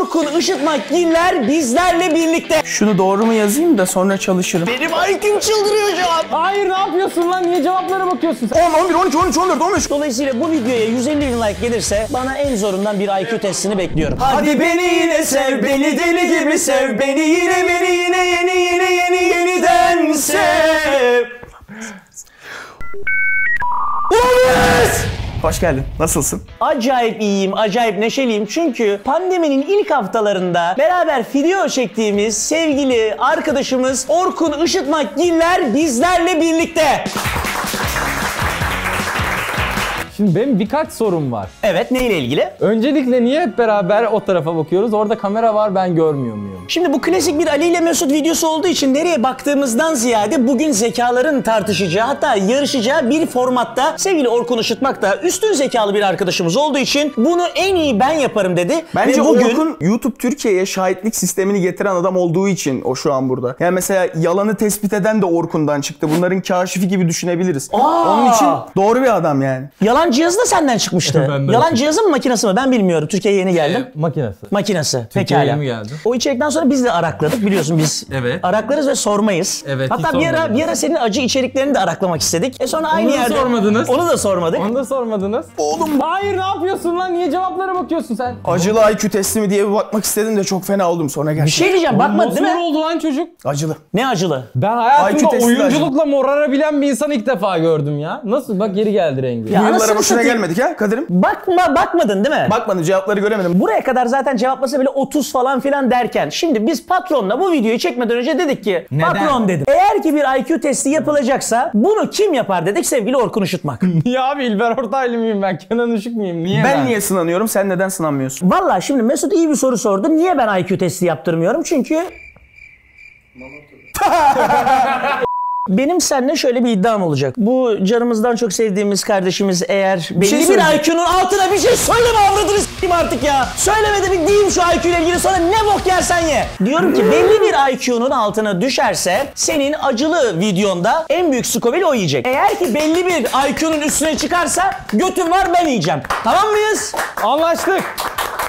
Orkun Işıtmakgiller bizlerle birlikte. Şunu doğru mu yazayım da sonra çalışırım. Benim IQ'm çıldırıyor şu an. Hayır ne yapıyorsun lan? Niye cevaplara bakıyorsun sen? 10, 11, 12, 13, 14, 15. Dolayısıyla bu videoya 150 bin like gelirse bana en zorundan bir IQ testini bekliyorum. Hadi beni yine sev, beni deli gibi sev, beni yine beni yine yeni yeni yeni yeniden sev. Ulanız! Hoş geldin. Nasılsın? Acayip iyiyim, acayip neşeliyim. Çünkü pandeminin ilk haftalarında beraber video çektiğimiz sevgili arkadaşımız Orkun Işıtmakgiller bizlerle birlikte. Şimdi benim birkaç sorum var. Evet, neyle ilgili? Öncelikle niye hep beraber o tarafa bakıyoruz? Orada kamera var ben görmüyor muyum? Şimdi bu klasik bir Ali ile Mesut videosu olduğu için nereye baktığımızdan ziyade bugün zekaların tartışacağı hatta yarışacağı bir formatta sevgili Orkun Işıtmak da üstün zekalı bir arkadaşımız olduğu için bunu en iyi ben yaparım dedi. Bence Ve bugün Orkun YouTube Türkiye'ye şahitlik sistemini getiren adam olduğu için o şu an burada. Yani mesela yalanı tespit eden de Orkun'dan çıktı. Bunların kaşifi gibi düşünebiliriz. Aa! Onun için doğru bir adam yani. yalan cihazı da senden çıkmıştı. Benden yalan çıktı. cihazı mı makinesi mi ben bilmiyorum. Türkiye'ye yeni geldim. Makinesi. Makinesi. Türkiye'ye Pekala. mi geldin? O içerikten sonra biz de arakladık biliyorsun biz. Evet. Araklarız ve sormayız. Evet, Hatta bir ara, sormadınız. bir ara senin acı içeriklerini de araklamak istedik. E sonra aynı da yerde. sormadınız. Onu da sormadık. Onu da sormadınız. Oğlum Hayır ne yapıyorsun lan? Niye cevaplara bakıyorsun sen? acılı IQ testi mi diye bir bakmak istedim de çok fena oldum sonra Bir gerçekten. şey diyeceğim Nasıl değil mi? oldu lan çocuk? Acılı. Ne acılı? Ben IQ hayatımda testi oyunculukla morarabilen bir insan ilk defa gördüm ya. Nasıl? Bak geri geldi rengi. Ya Bu yıllara anasını boşuna satayım. gelmedik ha Kadir'im. Bakma bakmadın değil mi? Bakmadım cevapları göremedim. Buraya kadar zaten cevaplasa bile 30 falan filan derken şimdi biz patronla bu videoyu çekmeden önce dedik ki Neden? patron dedim. Eğer ki bir IQ testi yapılacaksa bunu kim yapar dedik sevgili Orkun Işıtmak. Niye abi İlber Ortaylı mıyım ben? Kenan Işık mıyım? Niye ben? Ben niye sınanıyorum sen neden sınanmıyorsun? Valla şimdi Mesut iyi bir soru sordu. Niye ben IQ testi yaptırmıyorum? Çünkü Benim seninle şöyle bir iddiam olacak. Bu canımızdan çok sevdiğimiz kardeşimiz eğer belli şey bir. IQ'nun altına bir şey söyleme avradını s**eyim artık ya. Söylemedi bir diyeyim şu IQ ile ilgili sonra ne bok yersen ye. Diyorum ki belli bir IQ'nun altına düşerse senin acılı videonda en büyük Scoville o yiyecek. Eğer ki belli bir IQ'nun üstüne çıkarsa götüm var ben yiyeceğim. Tamam mıyız? Anlaştık.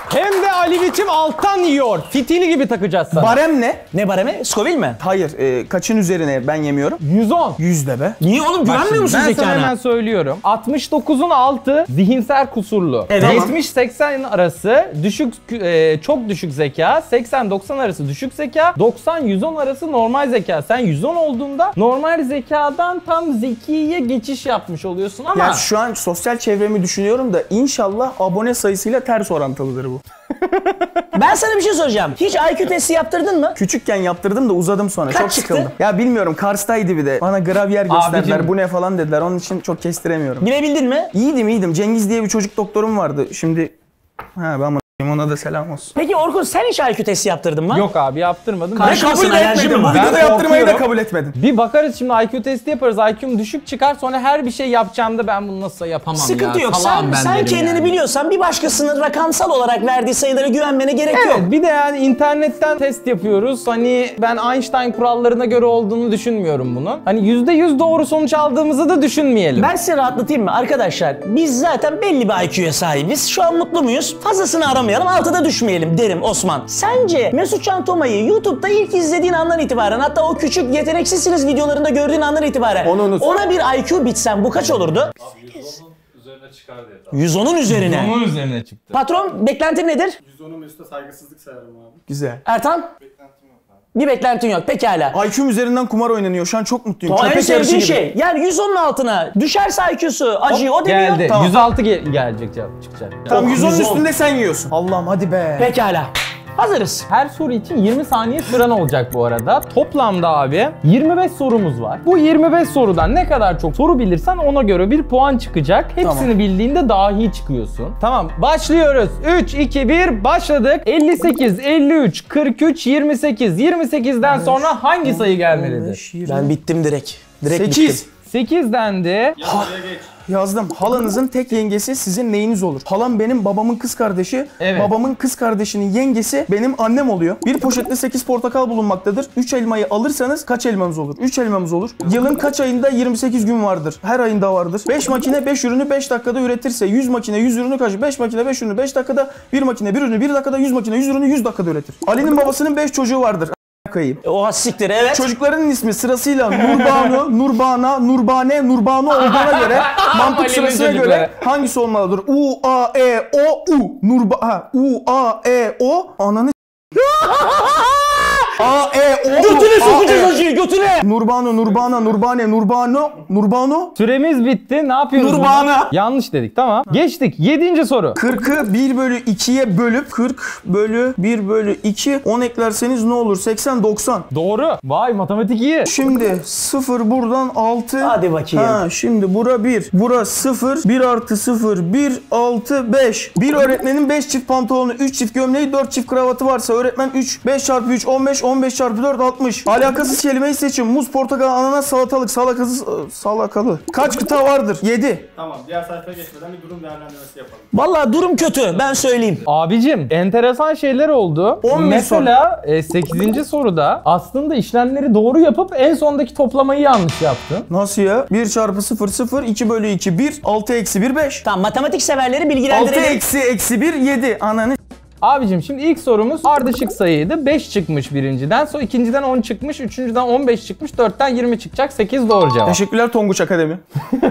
Hem de Ali biçim alttan yiyor. Fitili gibi takacağız sana. Barem ne? Ne baremi? Scoville mi? Hayır e, kaçın üzerine ben yemiyorum? 110. Yüzde be. Niye oğlum güvenmiyor musun ben sana zekana? hemen söylüyorum. 69'un altı zihinsel kusurlu. Evet. 70-80 arası düşük e, çok düşük zeka. 80-90 arası düşük zeka. 90-110 arası normal zeka. Sen 110 olduğunda normal zekadan tam zekiye geçiş yapmış oluyorsun ama Ya şu an sosyal çevremi düşünüyorum da inşallah abone sayısıyla ters orantılıdır bu. Ben sana bir şey soracağım. Hiç IQ testi yaptırdın mı? Küçükken yaptırdım da uzadım sonra. Kaç çok çıktı? sıkıldım. Ya bilmiyorum Kars'taydı bir de. Bana gravyer gösterdiler. Abicim. Bu ne falan dediler. Onun için çok kestiremiyorum. Bilebildin mi? İyiydim iyiydim. Cengiz diye bir çocuk doktorum vardı. Şimdi ha ben ona da selam olsun. Peki Orkun sen hiç IQ testi yaptırdın mı? yok abi yaptırmadım. Ben- Kabul kabul de de alerji mi etmedim. Bu var? videoda Ben yaptırmayı da korkuyorum. kabul etmedin. Bir bakarız şimdi IQ testi yaparız. IQ'm düşük çıkar sonra her bir şey yapacağımda ben bunu nasıl yapamam Sıkıntı ya. yok. Salağım Sen, ben sen derim kendini yani. biliyorsan bir başkasının rakamsal olarak verdiği sayılara güvenmene gerek yok. Evet bir de yani internetten test yapıyoruz. Hani ben Einstein kurallarına göre olduğunu düşünmüyorum bunun. Hani %100 doğru sonuç aldığımızı da düşünmeyelim. Ben size rahatlatayım mı? Arkadaşlar biz zaten belli bir IQ'ya sahibiz. Şu an mutlu muyuz? Fazlasını aramayalım, altıda düşmeyelim derim Osman. Sence Mesut Can Toma'yı YouTube'da ilk izlediğin andan itibaren hatta o küçük yeteneksizsiniz videolarında gördüğün andan itibaren Onu unut. ona bir IQ bitsen bu kaç olurdu? üzerine çıkar diye tahmin 110'un üzerine. Onun üzerine çıktı. Patron beklentin nedir? 110'un Mesut'a saygısızlık sayarım abi. Güzel. Ertan? Bir beklentin yok. Pekala. IQ'm üzerinden kumar oynanıyor. Şu an çok mutluyum. O en Köpek yarışı sevdiğin gibi. şey. Yani 110'un altına düşerse IQ'su acıyor. O demiyor. Geldi. Tamam. 106 ge- gelecek cevap çıkacak. Tamam 110'un 110. üstünde sen yiyorsun. Allah'ım hadi be. Pekala. Hazırız. Her soru için 20 saniye süren olacak bu arada. Toplamda abi 25 sorumuz var. Bu 25 sorudan ne kadar çok soru bilirsen ona göre bir puan çıkacak. Hepsini Tamam. bildiğinde dahi çıkıyorsun. Tamam başlıyoruz. 3, 2, 1 başladık. 58, 53, 43, 28. 28'den sonra hangi sayı gelmelidir? Ben bittim direkt. Direkt 8. bittim. 8 dendi. Ya geç. Yazdım. Halanızın tek yengesi sizin neyiniz olur? Halam benim babamın kız kardeşi. Evet. Babamın kız kardeşinin yengesi benim annem oluyor. Bir poşette 8 portakal bulunmaktadır. 3 elmayı alırsanız kaç elmanız olur? 3 elmamız olur. Yılın kaç ayında 28 gün vardır? Her ayında vardır. 5 makine 5 ürünü 5 dakikada üretirse 100 makine 100 ürünü kaç? 5 makine 5 ürünü 5 dakikada 1 makine 1 ürünü 1 dakikada 100 makine 100 ürünü 100 dakikada üretir. Ali'nin babasının 5 çocuğu vardır. Kayayım. O hassiktir evet. Çocukların ismi sırasıyla Nurbanu, Nurbana, Nurbane, Nurbanu olduğuna göre mantık sırasına göre hangisi olmalıdır? U, A, E, O, U. Nurba, ha, U, A, E, O. Ananı A, E, O. Götüne A, sokacağız E. acıyı götüne. Nurbanu, Nurbana, Nurbane, Nurbano, Nurbano. Süremiz bitti. Ne yapıyoruz? Nurbana. Yanlış dedik. Tamam. Geçtik. Yedinci soru. 40'ı 1 bölü 2'ye bölüp 40 bölü 1 bölü 2 10 eklerseniz ne olur? 80, 90. Doğru. Vay matematik iyi. Şimdi 0 buradan 6. Hadi bakayım. Ha, şimdi bura 1. Bura 0. 1 artı 0. 1, 6, 5. Bir öğretmenin 5 çift pantolonu, 3 çift gömleği, 4 çift kravatı varsa öğretmen 3. 5 çarpı 3, 15. 15 çarpı 4, 60. Alakasız kelimeyi seçin. Muz, portakal, ananas, salatalık, salakasız, ıı, salakalı. Kaç kıta vardır? 7. Tamam diğer sayfaya geçmeden bir durum değerlendirmesi yapalım. Vallahi durum kötü ben söyleyeyim. Abicim enteresan şeyler oldu. 11 Mesela 8. soruda aslında işlemleri doğru yapıp en sondaki toplamayı yanlış yaptın. Nasıl ya? 1 çarpı 0, 0. 2 bölü 2, 1. 6 eksi 1, 5. Tamam matematik severleri 6 bilgilendirelim. eksi eksi 1, 7. Ananı Abicim şimdi ilk sorumuz ardışık sayıydı. 5 çıkmış birinciden. Sonra ikinciden 10 çıkmış. Üçüncüden 15 çıkmış. Dörtten 20 çıkacak. 8 doğru cevap. Teşekkürler Tonguç Akademi.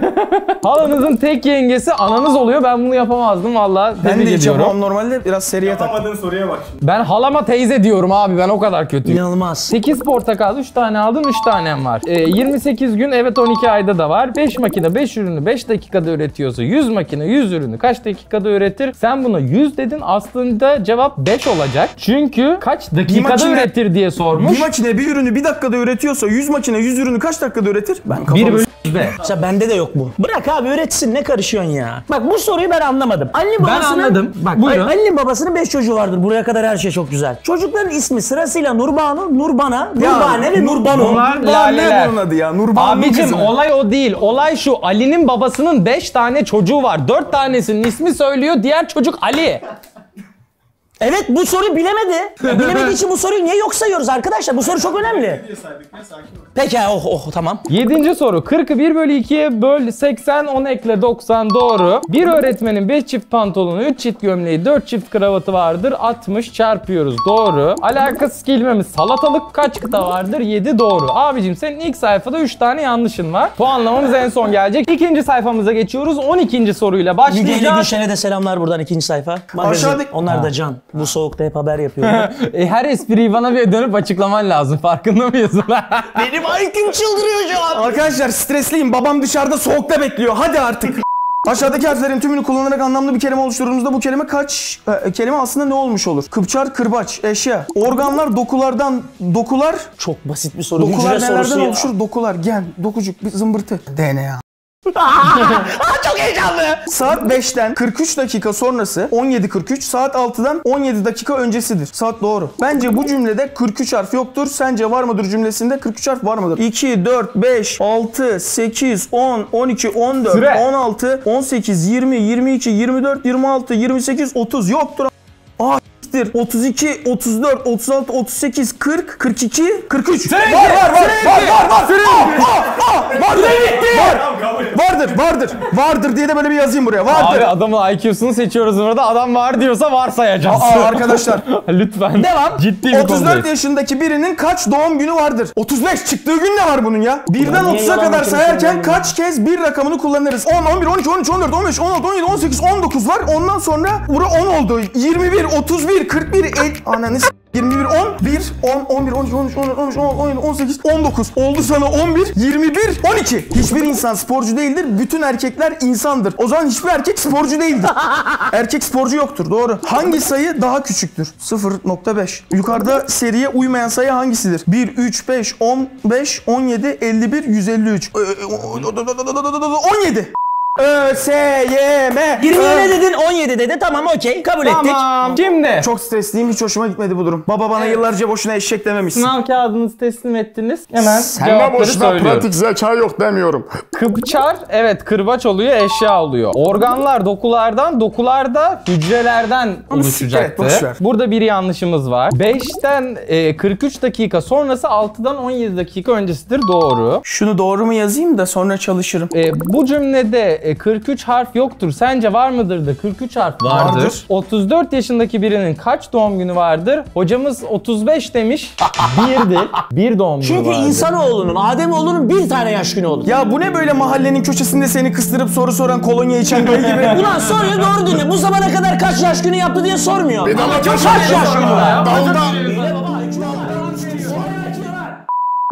Halanızın tek yengesi ananız oluyor. Ben bunu yapamazdım valla. Ben de hiç yapamam normalde biraz seriye tak. Yapamadığın soruya bak şimdi. Ben halama teyze diyorum abi. Ben o kadar kötüyüm. İnanılmaz. 8 portakal 3 tane aldın 3 tanem var. Ee, 28 gün evet 12 ayda da var. 5 makine 5 ürünü 5 dakikada üretiyorsa 100 makine 100 ürünü kaç dakikada üretir? Sen buna 100 dedin aslında cevap 5 olacak. Çünkü kaç dakikada makine- üretir diye sormuş. Bir makine bir ürünü bir dakikada üretiyorsa 100 makine 100 ürünü kaç dakikada üretir? Ben kafamı 1 bölü 100'de. Mesela bende de yok bu. Bırak abi üretsin ne karışıyorsun ya. Bak bu soruyu ben anlamadım. Ali'nin babasının... anladım. Bak, buyurun. Ali- Ali'nin babasının 5 çocuğu vardır. Buraya kadar her şey çok güzel. Çocukların ismi sırasıyla Nurbanu, Nurbana, Nurbane ve Nurbanu. Bunlar Nurbanu laleler. ne bunun adı ya? Nurbanu Abicim olay o değil. Olay şu. Ali'nin babasının 5 tane çocuğu var. 4 tanesinin ismi söylüyor. Diğer çocuk Ali. Evet bu soruyu bilemedi. Ya Bilemediği için bu soruyu niye yok sayıyoruz arkadaşlar? Bu soru çok önemli. Peki oh oh tamam. 7. soru. 40'ı 1 bölü 2'ye böl 80 10 ekle 90 doğru. Bir öğretmenin 5 çift pantolonu 3 çift gömleği 4 çift kravatı vardır 60 çarpıyoruz doğru. Alakasız kelimemiz salatalık kaç kıta vardır 7 doğru. Abicim senin ilk sayfada 3 tane yanlışın var. Puanlamamız en son gelecek. İkinci sayfamıza geçiyoruz 12. soruyla Müge ile başlayacağız. Gülşen'e de selamlar buradan ikinci sayfa. Magazin. Aşağıdaki- Onlar da can. Bu soğukta hep haber yapıyorlar. E, her espriyi bana bir dönüp açıklaman lazım farkında mıyız? Benim IQ'm çıldırıyor şu an. Arkadaşlar stresliyim. Babam dışarıda soğukta bekliyor. Hadi artık. Aşağıdaki harflerin tümünü kullanarak anlamlı bir kelime oluşturduğumuzda bu kelime kaç e, kelime aslında ne olmuş olur? Kıpçar, kırbaç, eşya. Organlar dokulardan dokular Çok basit bir soru. dokular Hücre nelerden sorusu ya. oluşur? Dokular, gen, dokucuk, bir zımbırtı. DNA. Aa, çok heyecanlı. Saat 5'ten 43 dakika sonrası 17.43, saat 6'dan 17 dakika öncesidir. Saat doğru. Bence bu cümlede 43 harf yoktur. Sence var mıdır cümlesinde 43 harf var mıdır? 2, 4, 5, 6, 8, 10, 12, 14, Süre. 16, 18, 20, 22, 24, 26, 28, 30 yoktur. Aa s**tir. 32, 34, 36, 38, 40, 42, 43. Var var var var var var. Aa, aa, aa, Vardır. Var. Tamam kabul et. Vardır, vardır. Vardır diye de böyle bir yazayım buraya. Vardır. Abi adamın IQ'sunu seçiyoruz burada. Adam var diyorsa var sayacağız. Aa arkadaşlar. Lütfen. Devam. Ciddi bir 34 konudayız. yaşındaki birinin kaç doğum günü vardır? 35 çıktığı gün ne var bunun ya? Birden niye 30'a yalan kadar sayarken kaç kez bir rakamını kullanırız? 10, 11, 12, 13, 14, 15, 16, 17, 18, 19 var. Ondan sonra bura 10 oldu. 21, 31, 41, 50... Ananı s- 21, 10, 1, 10, 11, 12, 13, 14, 15, 16, 17, 18, 19. Oldu sana 11, 21, 12. Hiçbir insan sporcu değildir. Bütün erkekler insandır. O zaman hiçbir erkek sporcu değildir. Erkek sporcu yoktur. Doğru. Hangi sayı daha küçüktür? 0.5. Yukarıda seriye uymayan sayı hangisidir? 1, 3, 5, 15, 17, 51, 153. Ee, 17. ÖSYM. 20 ne dedin? 17 dedi. Tamam okey. Kabul ettik. Tamam. Şimdi Çok stresliyim hiç hoşuma gitmedi bu durum. Baba bana yıllarca boşuna eşek dememişsin. sınav kağıdınızı teslim ettiniz. Hemen Sende cevapları boşuna söylüyorum. pratik zeka yok demiyorum. Kıpçar evet kırbaç oluyor eşya oluyor. Organlar dokulardan dokularda hücrelerden Onu siktir et, oluşacaktı. boş ver. Burada bir yanlışımız var. 5'ten e, 43 dakika sonrası 6'dan 17 dakika öncesidir doğru. Şunu doğru mu yazayım da sonra çalışırım. E, bu cümlede e, 43 harf yoktur. Sence var mıdır da 43 harf vardır. Vardır. 34 yaşındaki birinin kaç doğum günü vardır? Hocamız 35 demiş. Birdir. Bir doğum günü Çünkü vardır. insanoğlunun, Ademoğlunun bir tane yaş günü olur. Ya bu ne böyle mahallenin köşesinde seni kıstırıp soru soran kolonya içen gay gibi. Ulan soruyor doğru dinle. Bu zamana kadar kaç yaş günü yaptı diye sormuyor. Bir daha kaç yaş günü var? Dalda.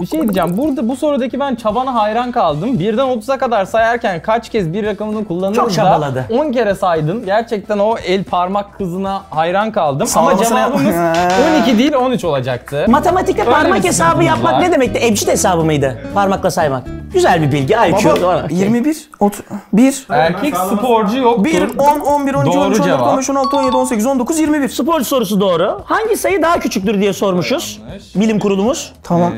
Bir şey diyeceğim. Burada bu sorudaki ben çabana hayran kaldım. Birden 30'a kadar sayarken kaç kez bir rakamını kullanırız Çok da çabaladı. 10 kere saydın. Gerçekten o el parmak kızına hayran kaldım. Ama Sallamasına cevabımız yapma. 12 değil 13 olacaktı. Matematikte Öyle parmak hesabı sıkıntımız yapmak var. ne demekti? Ebced hesabı mıydı? Parmakla saymak. Güzel bir bilgi. IQ. Baba 21, 30, 1, Erkek sporcu yoktur. 1, 10, 11, 12, Doğru 13, 14, cevap. 15, 16, 17, 18, 19, 21. Spor sorusu doğru. Hangi sayı daha küçüktür diye sormuşuz. Bilim kurulumuz. Tamam.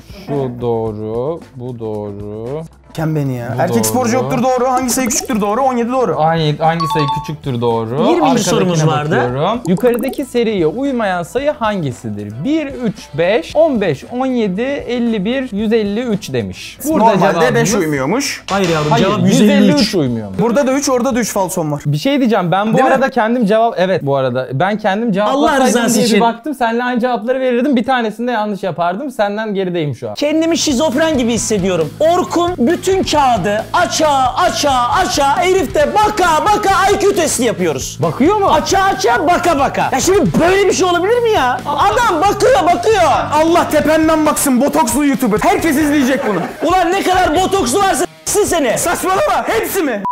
Şu doğru, bu doğru. Beni ya. Bu Erkek doğru. sporcu yoktur doğru. Hangi sayı küçüktür doğru? 17 doğru. Hangi, hangi sayı küçüktür doğru? 20. Arkadakine sorumuz vardı. bakıyorum. Yukarıdaki seriye uymayan sayı hangisidir? 1, 3, 5, 15, 17, 51, 153 demiş. Normalde 5 cevabımız- uymuyormuş. Hayır yavrum Hayır, cevap 153 153. uymuyor. Burada da 3, orada da 3 falson var. Bir şey diyeceğim. Ben bu Değil mi? arada kendim cevap... Evet bu arada. Ben kendim cevaplasaydım diye bir için. baktım. Seninle aynı cevapları verirdim. Bir tanesinde yanlış yapardım. Senden gerideyim şu an. Kendimi şizofren gibi hissediyorum. Orkun bütün kağıdı aça aça aça herif de baka baka IQ testi yapıyoruz. Bakıyor mu? Aça aça baka baka. Ya şimdi böyle bir şey olabilir mi ya? Adam bakıyor bakıyor. Allah tependen baksın botokslu YouTuber. Herkes izleyecek bunu. Ulan ne kadar botokslu varsa s**sin seni. Saçmalama hepsi mi?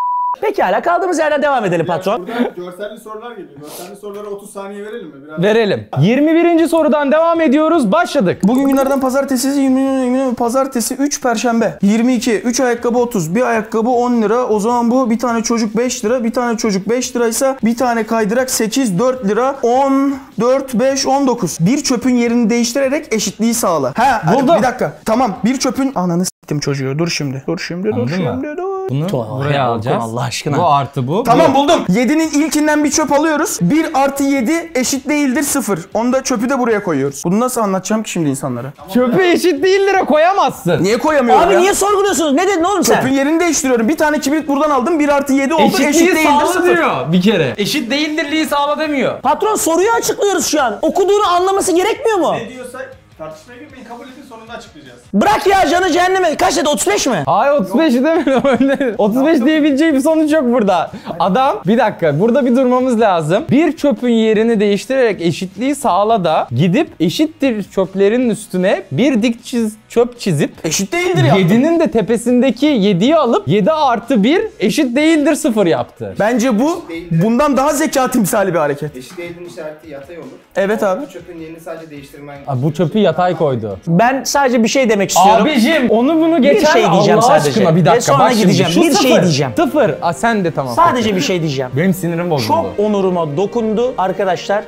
Pekala kaldığımız yerden devam edelim patron. Görselli sorular geliyor. Görselli sorulara 30 saniye verelim mi? Biraz Verelim. 21. sorudan devam ediyoruz. Başladık. Bugün günlerden pazartesi 20, 20 pazartesi 3 perşembe 22 3 ayakkabı 30 bir ayakkabı 10 lira o zaman bu bir tane çocuk 5 lira bir tane çocuk 5 liraysa bir tane kaydırak 8 4 lira 10 4 5 19 bir çöpün yerini değiştirerek eşitliği sağla. Ha hadi Buldum. bir dakika tamam bir çöpün ananı s**tim çocuğu dur şimdi dur şimdi dur Anladın mı? şimdi dur. Bunu Tuh, buraya ya alacağız. Allah aşkına. Bu artı bu. Tamam bu. buldum. 7'nin ilkinden bir çöp alıyoruz. 1 artı 7 eşit değildir 0. Onu da çöpü de buraya koyuyoruz. Bunu nasıl anlatacağım ki şimdi insanlara? Çöpü eşit değildir'e koyamazsın. Niye koyamıyorum Abi ya? niye sorguluyorsunuz? Ne dedin oğlum sen? Çöpün yerini değiştiriyorum. Bir tane kibrit buradan aldım. 1 artı 7 oldu. Eşitliği eşit değildir sağla 0. diyor bir kere. Eşit değildirliği sağla demiyor. Patron soruyu açıklıyoruz şu an. Okuduğunu anlaması gerekmiyor mu? ne diyorsa tartışmaya girmeyin kabul edin sonunda açıklayacağız. Bırak ya canı cehenneme. Kaç dedi 35 mi? Hayır 35 demiyorum öyle. 35 diyebileceği bir sonuç yok burada. Adam bir dakika burada bir durmamız lazım. Bir çöpün yerini değiştirerek eşitliği sağla da gidip eşittir çöplerin üstüne bir dik çiz, çöp çizip Eşit değildir ya. 7'nin de tepesindeki 7'yi alıp 7 artı 1 eşit değildir 0 yaptı. Bence bu bundan daha zeka timsali bir hareket. Eşit değilin işareti yatay olur. Evet abi. Bu çöpün yerini sadece değiştirmen Aa, Bu çöpü yatay koydu. Ben sadece bir şey demek istiyorum. Abicim onu bunu geçer şey diyeceğim Allah sadece. aşkına bir Ve dakika. sonra bak şimdi, gideceğim. şu Bir şey sıfır. diyeceğim. Sıfır. Aa, sen de tamam. Sadece bir şey diyeceğim. Benim sinirim bozuldu. Çok onuruma dokundu arkadaşlar.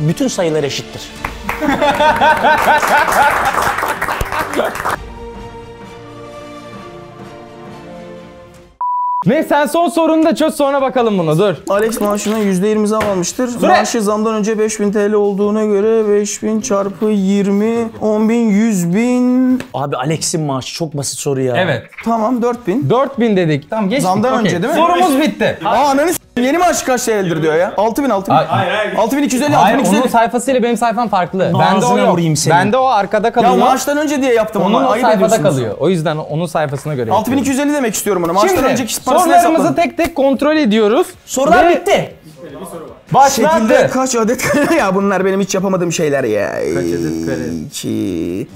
Bütün sayılar eşittir. Ne sen son sorunu da çöz sonra bakalım bunu dur. Alex maaşından %20 zam almıştır. Maaşı zamdan önce 5000 TL olduğuna göre 5000 çarpı 20 10.000 100 bin Abi Alex'in maaşı çok basit soru ya. Evet. tamam 4000. 4000 dedik. Tamam geçtik. Zamdan okey. önce değil mi? Sorumuz bitti. Aa ananı yeni maaşı kaç TL'dir diyor ya. 6000 6000. Hayır, Hayır hayır. 6250 Hayır 6250. onun sayfasıyla benim sayfam farklı. Bende o Ağzına yok. vurayım seni. Bende o arkada kalıyor. Ya maaştan önce diye yaptım onun ama o ayıp sayfada ediyorsunuz. kalıyor. O yüzden onun sayfasına göre. yapıyorum. 6250 demek istiyorum ona. Maaştan Şimdi önceki parasını sorularımızı hesapladım. tek tek kontrol ediyoruz. Sorular Ve bitti. Başladı. Şekilde kaç adet kare ya bunlar benim hiç yapamadığım şeyler ya. Kaç adet kare? 2,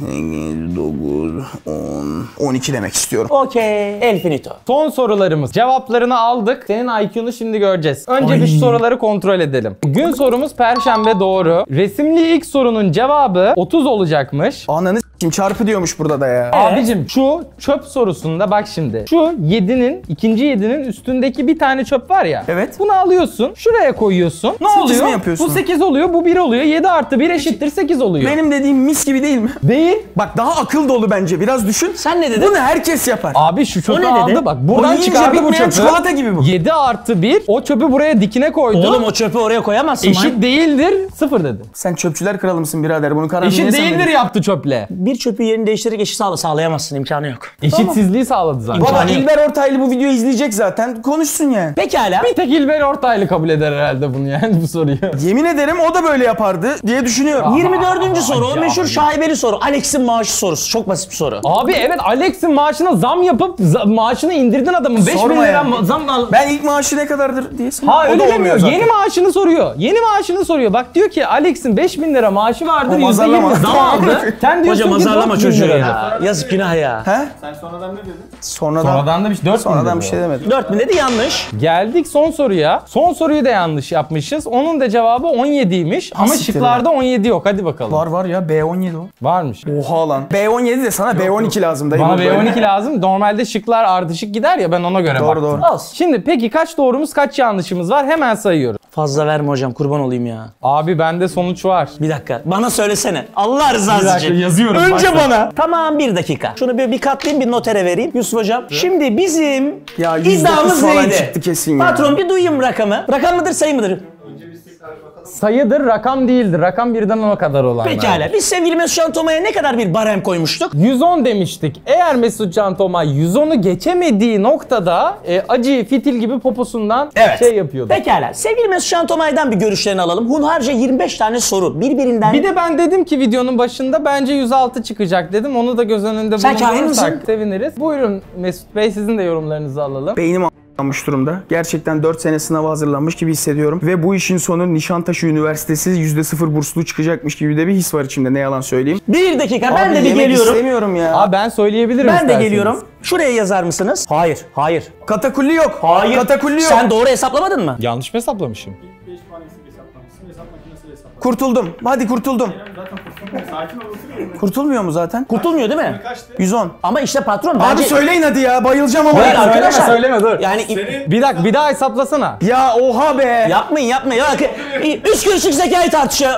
9, 10, 12 demek istiyorum. Okey. El finito. Son sorularımız. Cevaplarını aldık. Senin IQ'nu şimdi göreceğiz. Önce bir şu soruları kontrol edelim. Gün sorumuz Perşembe doğru. Resimli ilk sorunun cevabı 30 olacakmış. Ananı Kim çarpı diyormuş burada da ya. Abicim şu çöp sorusunda bak şimdi. Şu 7'nin ikinci 7'nin üstündeki bir tane çöp var ya. Evet. Bunu alıyorsun. Şuraya koyuyorsun. Ne Sekiz oluyor? mi yapıyorsun? Bu 8 oluyor. Bu 1 oluyor. 7 artı 1 eşittir 8 oluyor. Benim dediğim mis gibi değil mi? Değil. Bak daha akıl dolu bence. Biraz düşün. Sen ne dedin? Bunu herkes yapar. Abi şu çöpü ne dedi? aldı bak. O Buradan yiyince çıkardı bu bitmeyen çöpü. çikolata gibi bu. 7 artı 1. O çöpü buraya dikine koydu. Oğlum o çöpü oraya koyamazsın. Eşit lan. değildir. 0 dedi. Sen çöpçüler kralı mısın birader? Bunu karar Eşit değildir yaptı çöple. Bir çöpü yerini değiştirerek eşit sağla sağlayamazsın imkanı yok. Eşitsizliği sağladı zaten. Baba yok. İlber Ortaylı bu videoyu izleyecek zaten. Konuşsun yani. Pekala. Bir tek İlber Ortaylı kabul eder herhalde bunu yani bu soruyu. Yemin ederim o da böyle yapardı diye düşünüyorum. 24. soru o meşhur şaibeli soru. Alex'in maaşı sorusu. Çok basit bir soru. Abi evet Alex'in maaşına zam yapıp za- maaşını indirdin adamın. 5 bin Sorma lira ya. ma- zam al. Ben ilk maaşı ne kadardır diye soruyorum. Ha O da öyle olmuyor demiyor. zaten. Yeni maaşını soruyor. Yeni maaşını soruyor. Bak diyor ki Alex'in 5000 lira maaşı vardır. O %20 mazarlama. zam aldı. Sen diyorsun Hocam ki azarlama 4000 çocuğu ya. Yazık günah ya. He? Sen sonradan ne dedin? Sonradan, Sonradan da bir 4 sonradan bir şey demedim. 4000 dedi yanlış. Geldik son soruya. Son soruyu da yanlış yapmışız. Onun da cevabı 17'ymiş. Ama siktir şıklarda 17 yok. Hadi bakalım. Var var ya B17 o. Varmış. Oha lan. B17 de sana B12 lazım dayı. Bana bu böyle. B12 lazım. Normalde şıklar ardışık gider ya ben ona göre Doğru baktım. doğru. Olsun. Şimdi peki kaç doğrumuz kaç yanlışımız var? Hemen sayıyorum. Fazla verme hocam kurban olayım ya. Abi bende sonuç var. Bir dakika. Bana söylesene. Allah rızası için. yazıyorum. Önce bana. Tamam bir dakika. Şunu bir, bir katlayayım bir notere vereyim. Yusuf hocam. Şimdi bizim Ya yüzde iddiamız falan neydi? çıktı kesin ya. Patron bir duyayım rakamı. Rakam mıdır sayı mıdır? Sayıdır, rakam değildir. Rakam birden ona kadar olan. Pekala. Biz sevgili Mesut Can Toma'ya ne kadar bir barem koymuştuk? 110 demiştik. Eğer Mesut Can Tomay 110'u geçemediği noktada e, acı fitil gibi poposundan Evet. şey yapıyordu. Pekala. Sevgili Mesut Can Tomay'dan bir görüşlerini alalım. Hunharca 25 tane soru. Birbirinden... Bir de ben dedim ki videonun başında bence 106 çıkacak dedim. Onu da göz önünde Sen kahin bulundurursak misin? seviniriz. Buyurun Mesut Bey sizin de yorumlarınızı alalım. Beynim a**lanmış durumda. Gerçekten 4 sene sınava hazırlanmış gibi hissediyorum. Ve bu işin sonu Nişantaşı Üniversitesi %0 burslu çıkacakmış gibi de bir his var içimde ne yalan söyleyeyim. Bir dakika ben Abi de bir yemek geliyorum. istemiyorum ya. Abi ben söyleyebilirim Ben de isterseniz. geliyorum. Şuraya yazar mısınız? Hayır. Hayır. Katakulli yok. Hayır. Katakulli yok. Sen doğru hesaplamadın mı? Yanlış mı hesaplamışım? 5 puan eksik hesaplamışsın. Hesap makinesiyle hesaplamışsın. Kurtuldum. Hadi kurtuldum. Zaten. Sakin ol oturuyorum. Kurtulmuyor mu zaten? Kurtulmuyor değil mi? Kaçtı? 110. Ama işte patron Abi bence... söyleyin hadi ya. Bayılacağım ama. Hayır arkadaşlar. söyleme, dur. Yani Bir dakika bir daha hesaplasana. Ya oha be. yapmayın yapmayın. Ya, üç kuruşluk zekayı tartışıyor.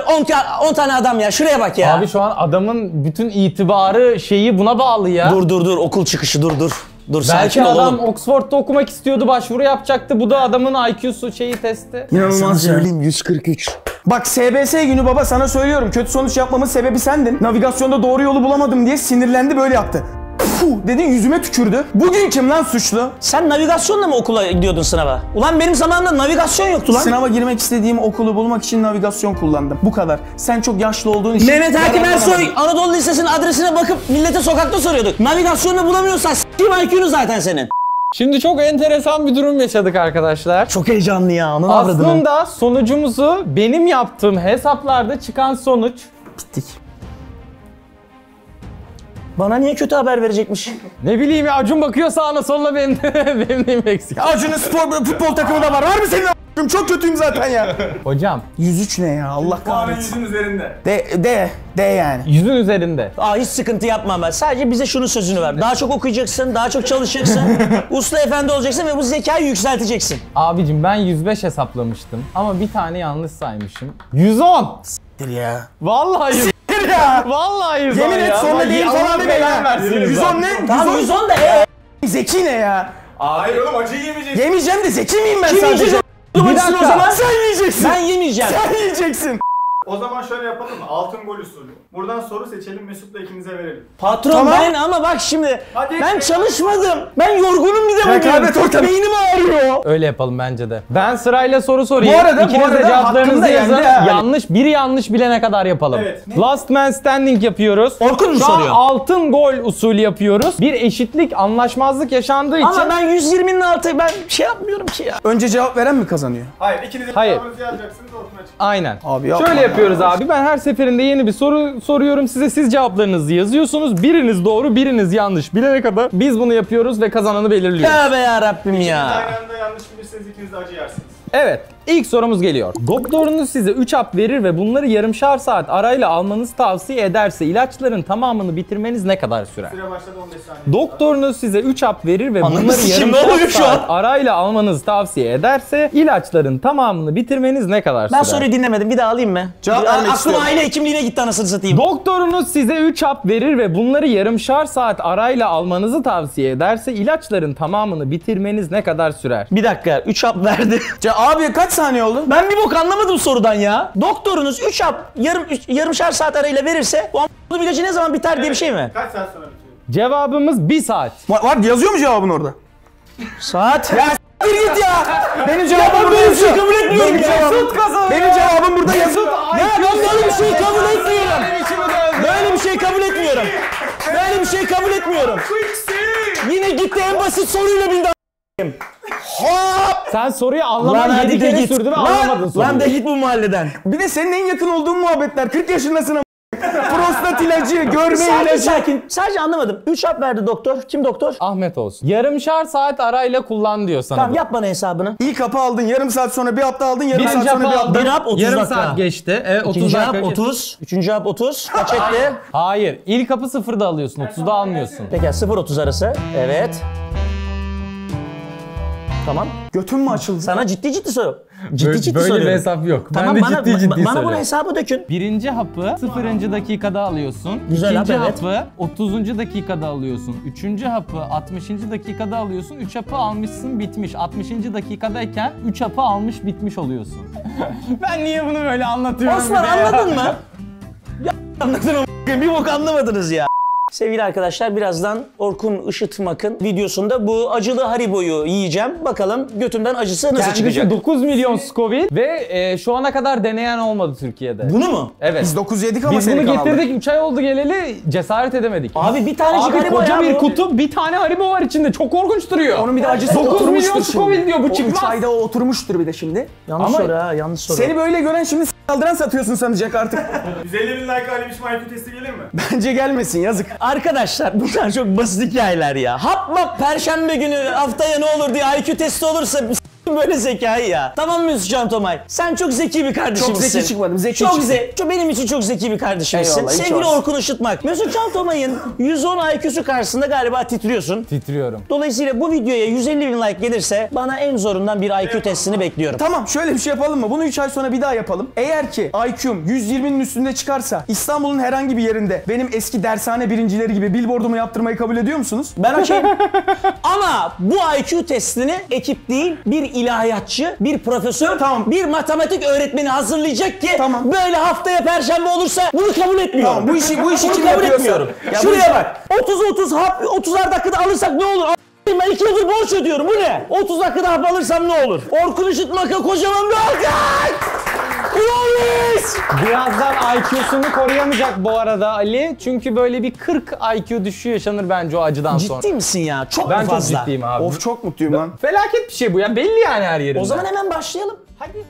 10 tane adam ya. Şuraya bak ya. Abi şu an adamın bütün itibarı şeyi buna bağlı ya. Dur dur dur okul çıkışı dur dur. Dur Belki sakin ol adam oğlum. Oxford'da okumak istiyordu, başvuru yapacaktı. Bu da adamın IQ'su şeyi testi. İnanılmaz ya. 143. Bak SBS günü baba sana söylüyorum. Kötü sonuç yapmamın sebebi sendin. Navigasyonda doğru yolu bulamadım diye sinirlendi böyle yaptı. Puh dedi yüzüme tükürdü. Bugün kim lan suçlu? Sen navigasyonla mı okula gidiyordun sınava? Ulan benim zamanımda navigasyon yoktu lan. Sınava girmek istediğim okulu bulmak için navigasyon kullandım. Bu kadar. Sen çok yaşlı olduğun için... Mehmet Akif. Ersoy Anadolu Lisesi'nin adresine bakıp millete sokakta soruyorduk. Navigasyonla bulamıyorsan s**tim IQ'nu zaten senin. Şimdi çok enteresan bir durum yaşadık arkadaşlar. Çok heyecanlı ya. Avradını. Aslında sonucumuzu benim yaptığım hesaplarda çıkan sonuç Bittik. Bana niye kötü haber verecekmiş? ne bileyim ya Acun bakıyor sağına soluna benim, benim neyim eksik. Acun'un spor futbol takımı da var. Var mı senin a**ım? Çok kötüyüm zaten ya. Hocam 103 ne ya? Allah Puanın kahretsin. yüzün üzerinde. De, de, de yani. yüzün üzerinde. Aa hiç sıkıntı yapma ben. Sadece bize şunun sözünü ver. Daha çok okuyacaksın, daha çok çalışacaksın. usta efendi olacaksın ve bu zekayı yükselteceksin. Abicim ben 105 hesaplamıştım ama bir tane yanlış saymışım. 110. ya. Vallahi 100. ya. Vallahi 110 Yemin et ya. sonunda değil falan deme ya. versin 110 ne? Tamam 110 110 da e. Zeki ne ya? Hayır oğlum acıyı yemeyeceksin. Yemeyeceğim de zeki miyim ben Kim sadece? yiyecek? Bir Dur dakika. o zaman. Sen yiyeceksin. Ben yemeyeceğim. Sen yiyeceksin. O zaman şöyle yapalım mı? Altın gol usulü. Buradan soru seçelim Mesut'la ikinize verelim. Patron Tamam. ben ama bak şimdi Hadi. ben çalışmadım. Ben yorgunum bir de Rekabet bugün. ortamı. Beynim ağrıyor. Öyle yapalım bence de. Ben sırayla soru sorayım. Bu arada- bu İkiniz de arada cevaplarınızı yazın. yendi ha. Yanlış, biri yanlış bilene kadar yapalım. Evet. Last man standing yapıyoruz. Orkun mu Şu an soruyor? altın gol usulü yapıyoruz. Bir eşitlik, anlaşmazlık yaşandığı için Ama ben 120'nin altı ben şey yapmıyorum ki ya. Önce cevap veren mi kazanıyor? Hayır ikiniz de Hayır. cevabınızı yazacaksınız. Aynen. Abi yapma Şöyle ya. Yapıyoruz abi. Ben her seferinde yeni bir soru soruyorum size. Siz cevaplarınızı yazıyorsunuz. Biriniz doğru, biriniz yanlış bilene kadar biz bunu yapıyoruz ve kazananı belirliyoruz. Tövbe ya Rabbim ya. Aynı anda yanlış bilirseniz ikiniz de acı yersiniz. Evet. İlk sorumuz geliyor. Doktorunuz size 3 hap verir ve bunları yarımşar saat arayla almanızı tavsiye ederse ilaçların tamamını bitirmeniz ne kadar sürer? Süre başladı 15 saniye. Doktorunuz size 3 hap verir ve Ananı bunları yarımşar saat an? arayla almanızı tavsiye ederse ilaçların tamamını bitirmeniz ne kadar Ben sürer? soruyu dinlemedim. Bir daha alayım mı? Cevap vermek Aklım istiyorum. aile hekimliğine gitti anasını satayım. Doktorunuz size 3 hap verir ve bunları yarımşar saat arayla almanızı tavsiye ederse ilaçların tamamını bitirmeniz ne kadar sürer? bir dakika 3 hap verdi. Ce- Abi kaç saniye oldu? Ben bir bok anlamadım sorudan ya. Doktorunuz 3 hap yarım üç, yarımşar saat arayla verirse bu a**lı ilacı ne zaman biter diye bir şey mi? Kaç saat sonra bitiyor? Cevabımız 1 saat. Var, var yazıyor mu cevabın orada? Saat. Ya s**tir git ya. Benim cevabım burada böyle bir şey yazıyor. kabul etmiyorum Benim cevabım, benim cevabım burada yazıyor. Ya ben böyle bir şey kabul etmiyorum. Böyle bir şey kabul etmiyorum. Böyle bir şey kabul etmiyorum. Yine gitti en basit soruyla bildi a**ayım. Hop! Sen soruyu Lan anlaman hadi 7 de kere git. sürdü ve Lan, anlamadın soruyu. lan de git bu mahalleden. Bir de senin en yakın olduğun muhabbetler. 40 yaşındasın ama. Prostat ilacı, görme Sakin ilacı. sakin. Sadece anlamadım. 3 hap verdi doktor. Kim doktor? Ahmet olsun. Yarımşar saat arayla kullan diyor sana. Tamam bu. yap bana hesabını. İlk hapı aldın, yarım saat sonra bir hafta aldın, yarım Birinci saat sonra bir hapı aldın. Bir hap 30 Yarım dakika. saat geçti. Evet 30 İkinci dakika hap geçti. 30. Üçüncü hap 30. Kaç etti? Hayır. İlk hapı sıfırda alıyorsun. 30'da almıyorsun. Peki 0-30 arası. Evet. Tamam. Götün mü açıldı? Sana ciddi ciddi soru. Ciddi Böyle- ciddi böyle bir soruyorum. hesap yok. Tamam ben de bana, ciddi ciddi bana bunu soruyorum. hesabı dökün. Birinci hapı 0. dakikada alıyorsun. Güzel İkinci hap, evet. hapı 30. dakikada alıyorsun. Üçüncü hapı 60. dakikada alıyorsun. 3 hapı almışsın bitmiş. 60. dakikadayken 3 hapı almış bitmiş oluyorsun. ben niye bunu böyle anlatıyorum? Osman bir anladın mı? Ya anladın mı? Bir bok anlamadınız ya. Sevgili arkadaşlar birazdan Orkun Işıtmak'ın videosunda bu acılı hariboyu yiyeceğim. Bakalım götümden acısı nasıl Kendisi çıkacak? 9 milyon Scoville ve e, şu ana kadar deneyen olmadı Türkiye'de. Bunu mu? Evet. Biz 9 yedik ama Biz senin bunu kanalda. getirdik 3 ay oldu geleli cesaret edemedik. Abi bir tanecik Abi haribo koca ya bir bu. kutu bir tane haribo var içinde çok korkunç duruyor. Onun bir de acısı 9 oturmuştur milyon şimdi. Scoville diyor bu O üç çıkmaz. ayda o oturmuştur bir de şimdi. Yanlış Ama- soru ha yanlış soru. Seni böyle gören şimdi s- kaldıran satıyorsun sanacak artık. 150 bin like Ali biçim IQ testi gelir mi? Bence gelmesin yazık. Arkadaşlar bunlar çok basit hikayeler ya. Hapma perşembe günü haftaya ne olur diye IQ testi olursa böyle zekayı ya. Tamam mı Yusuf Can Tomay? Sen çok zeki bir kardeşimsin. Çok zeki çıkmadım, zeki Çok çıktım. zeki. Çok benim için çok zeki bir kardeşimsin. Eyvallah, hiç Sevgili olsun. Orkun Işıtmak. Mesut Can Tomay'ın 110 IQ'su karşısında galiba titriyorsun. Titriyorum. Dolayısıyla bu videoya 150 bin like gelirse bana en zorundan bir IQ testini bekliyorum. Tamam şöyle bir şey yapalım mı? Bunu 3 ay sonra bir daha yapalım. Eğer ki IQ'm 120'nin üstünde çıkarsa İstanbul'un herhangi bir yerinde benim eski dershane birincileri gibi billboardumu yaptırmayı kabul ediyor musunuz? Ben okeyim. Ama bu IQ testini ekip değil, bir ilahiyatçı, bir profesör, Tamam. bir matematik öğretmeni hazırlayacak ki Tamam. böyle haftaya perşembe olursa bunu kabul etmiyorum. Tamam, bu işi- bu işi kim kabul etmiyorum. Ya Şuraya bak. 30 30 hap 30'ar dakikada alırsak ne olur? Ben 2 yıldır borç ödüyorum. Bu ne? 30 dakikada hap alırsam ne olur? Orkun Işıtmak'a kocaman bir alkış! Glorious! Birazdan IQ'sunu koruyamayacak bu arada Ali. Çünkü böyle bir 40 IQ düşüşü yaşanır bence o acıdan sonra. Ciddi misin ya? Çok Ben mu çok fazla? ciddiyim abi. Of çok mutluyum lan. Felaket bir şey bu ya belli yani her yerinde. O zaman hemen başlayalım. hadi.